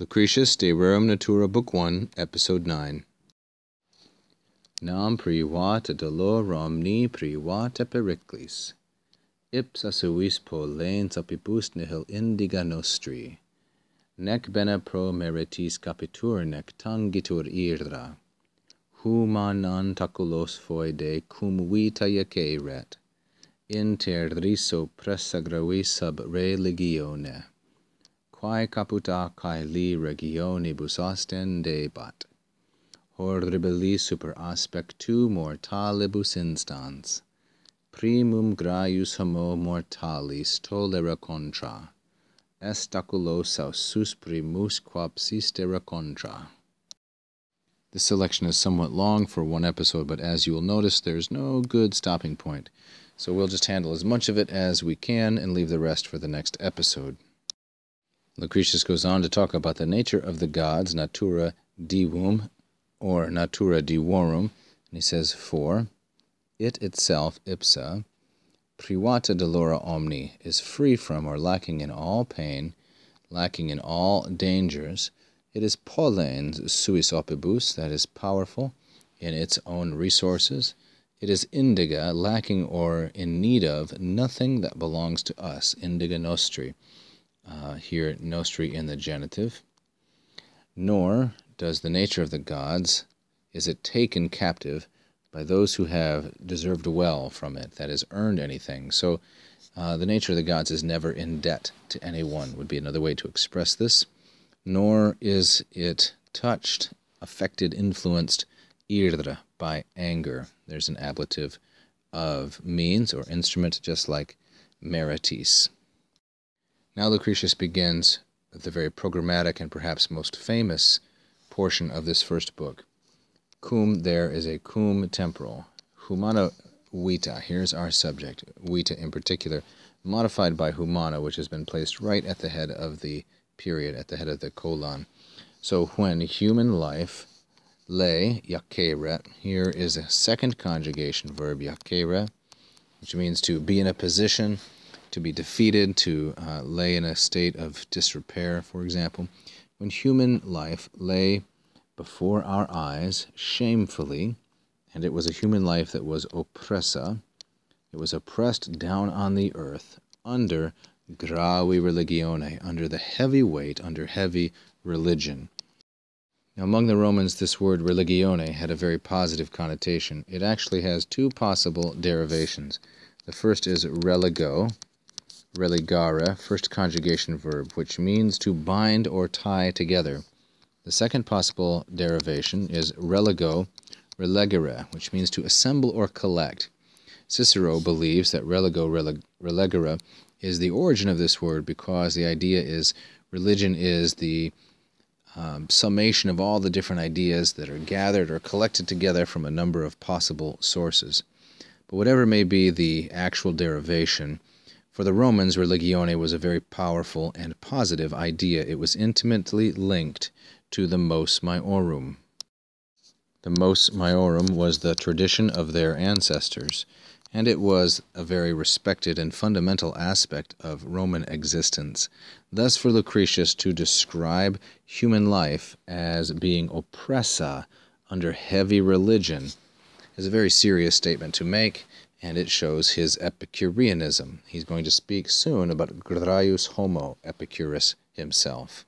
Lucretius De Rerum Natura, Book 1, Episode 9. Nam privata dolor omni privata periclis. Ipsa suis pollens opibus nihil indiga nostri. Nec bene pro meritis capitur nec tangitur ira. Huma non taculos foide cum vita ret. Inter riso pressa gravis sub religione quae caputa cae li regionibus ostendebat, horribili super aspectu mortalibus instans, primum graius homo mortalis tolera contra, est aculos sus primus quapsistera contra. This selection is somewhat long for one episode, but as you will notice, there's no good stopping point. So we'll just handle as much of it as we can and leave the rest for the next episode. Lucretius goes on to talk about the nature of the gods, natura divum, or natura divorum, and he says, For it itself, ipsa, privata dolore omni, is free from or lacking in all pain, lacking in all dangers. It is pollens suis opibus, that is powerful in its own resources. It is indiga, lacking or in need of nothing that belongs to us, indiga nostri uh, here nostri in the genitive. Nor does the nature of the gods is it taken captive by those who have deserved well from it, that is, earned anything. So uh, the nature of the gods is never in debt to anyone, would be another way to express this. Nor is it touched, affected, influenced, ira, by anger. There's an ablative of means or instrument, just like meritis. Now Lucretius begins the very programmatic and perhaps most famous portion of this first book. Cum there is a cum temporal. Humana vita, here's our subject, vita in particular, modified by humana, which has been placed right at the head of the period, at the head of the colon. So when human life, le yakere, here is a second conjugation verb, iacere, which means to be in a position to be defeated, to uh, lay in a state of disrepair, for example. When human life lay before our eyes shamefully, and it was a human life that was oppressa, it was oppressed down on the earth under gravi religione, under the heavy weight, under heavy religion. Now, among the Romans, this word religione had a very positive connotation. It actually has two possible derivations. The first is religo, religare, first conjugation verb, which means to bind or tie together. The second possible derivation is religo, relegere, which means to assemble or collect. Cicero believes that religo, relegere is the origin of this word because the idea is religion is the um, summation of all the different ideas that are gathered or collected together from a number of possible sources. But whatever may be the actual derivation, for the Romans, religione was a very powerful and positive idea. It was intimately linked to the mos maiorum. The mos maiorum was the tradition of their ancestors, and it was a very respected and fundamental aspect of Roman existence. Thus, for Lucretius to describe human life as being oppressa under heavy religion is a very serious statement to make, and it shows his Epicureanism. He's going to speak soon about Graius Homo, Epicurus himself.